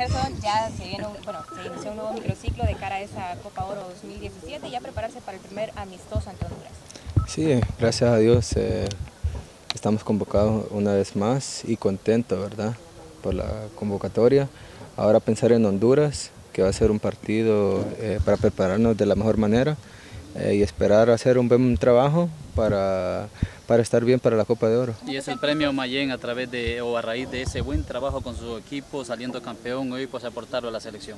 Gerson, ya se, viene bueno, se inició un nuevo microciclo de cara a esa Copa Oro 2017 y ya prepararse para el primer amistoso ante Honduras. Sí, gracias a Dios eh, estamos convocados una vez más y contentos, ¿verdad? Por la convocatoria. Ahora pensar en Honduras, que va a ser un partido eh, para prepararnos de la mejor manera eh, y esperar hacer un buen trabajo para, para estar bien para la Copa de Oro. Y es el premio Mayen a través de o a raíz de ese buen trabajo con su equipo, saliendo campeón, hoy pues aportarlo a la selección.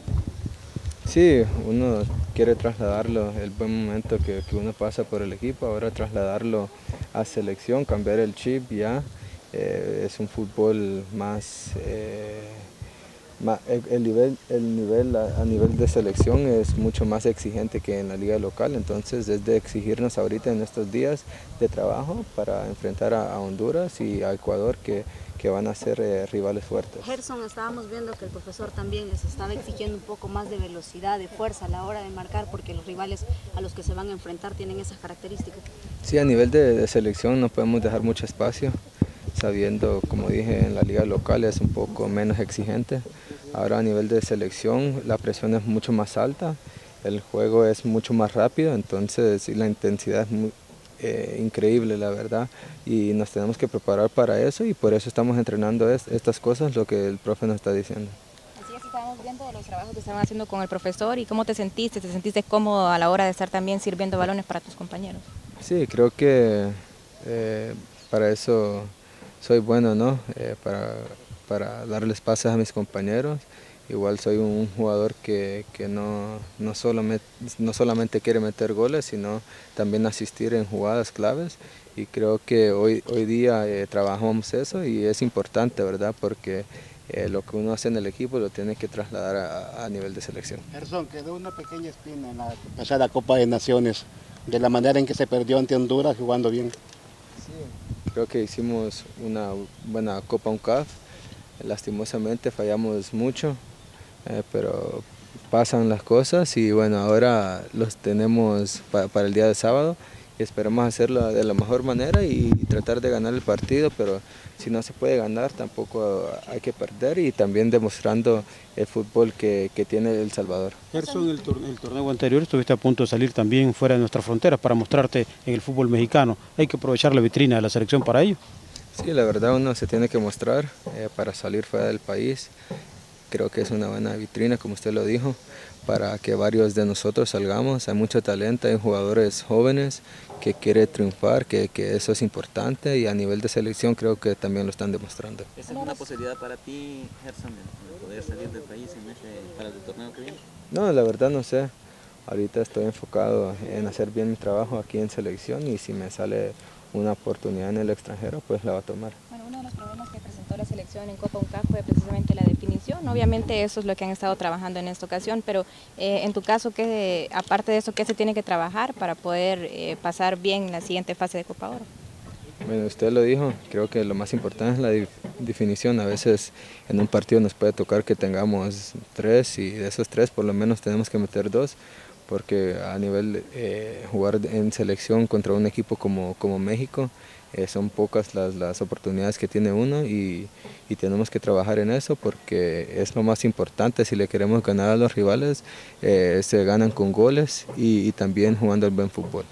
Sí, uno quiere trasladarlo, el buen momento que, que uno pasa por el equipo, ahora trasladarlo a selección, cambiar el chip ya, eh, es un fútbol más... Eh, el nivel, el nivel a, nivel de selección es mucho más exigente que en la liga local, entonces es de exigirnos ahorita en estos días de trabajo para enfrentar a, Honduras y a Ecuador que, que van a ser eh, rivales fuertes. Gerson, estábamos viendo que el profesor también les estaba exigiendo un poco más de velocidad, de fuerza a la hora de marcar porque los rivales a los que se van a enfrentar tienen esas características. Sí, a nivel de, de selección no podemos dejar mucho espacio sabiendo, como dije, en la liga local es un poco menos exigente. Ahora a nivel de selección la presión es mucho más alta, el juego es mucho más rápido, entonces la intensidad es muy, eh, increíble, la verdad, y nos tenemos que preparar para eso y por eso estamos entrenando estas cosas, lo que el profe nos está diciendo. Así es, estábamos viendo los trabajos que estaban haciendo con el profesor y cómo te sentiste, te sentiste cómodo a la hora de estar también sirviendo balones para tus compañeros. Sí, creo que eh, para eso soy bueno, ¿no? Eh, para, para, darles pases a mis compañeros. Igual soy un jugador que, que no, no, solo no, solamente quiere meter goles, sino también asistir en jugadas claves. Y creo que hoy, hoy día eh, trabajamos eso y es importante, ¿verdad? Porque eh, lo que uno hace en el equipo lo tiene que trasladar a, a nivel de selección. Gerson, quedó una pequeña espina en la pasada Copa de Naciones, de la manera en que se perdió ante Honduras jugando bien. Creo que hicimos una buena Copa UNCAF. Lastimosamente fallamos mucho, eh, pero pasan las cosas y bueno, ahora los tenemos para el día de sábado y esperamos hacerlo de la mejor manera y tratar de ganar el partido, pero si no se puede ganar tampoco hay que perder y también demostrando el fútbol que, tiene El Salvador. Gerson, el, el torneo anterior estuviste a punto de salir también fuera de nuestras fronteras para mostrarte en el fútbol mexicano. Hay que aprovechar la vitrina de la selección para ello. Sí, la verdad uno se tiene que mostrar eh, para salir fuera del país. Creo que es una buena vitrina, como usted lo dijo, para que varios de nosotros salgamos. Hay mucho talento, hay jugadores jóvenes que quieren triunfar, que, que eso es importante y a nivel de selección creo que también lo están demostrando. ¿Es una posibilidad para ti, Gerson, de poder salir del país para el torneo que viene? No, la verdad no sé. Ahorita estoy enfocado en hacer bien mi trabajo aquí en selección y si me sale una oportunidad en el extranjero, pues la va a tomar. Bueno, uno de los problemas que presentó la selección en Copa UNCAF fue precisamente la definición. Obviamente eso es lo que han estado trabajando en esta ocasión, pero eh, en tu caso, ¿qué, aparte de eso, ¿qué se tiene que trabajar para poder eh, pasar bien la siguiente fase de Copa Oro? Bueno, usted lo dijo, creo que lo más importante es la definición. A veces en un partido nos puede tocar que tengamos tres y de esos tres por lo menos tenemos que meter dos porque a nivel eh, jugar en selección contra un equipo como, como México eh, son pocas las, las, oportunidades que tiene uno y, y, tenemos que trabajar en eso porque es lo más importante si le queremos ganar a los rivales, eh, se ganan con goles y, también jugando el buen fútbol.